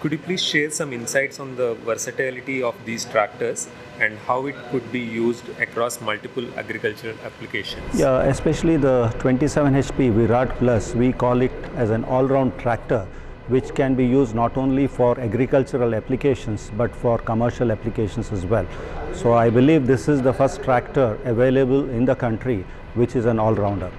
Could you please share some insights on the versatility of these tractors and how it could be used across multiple agricultural applications? Yeah, especially the 27 HP Virat Plus, we call it as an all-round tractor which can be used not only for agricultural applications but for commercial applications as well. So I believe this is the first tractor available in the country which is an all-rounder.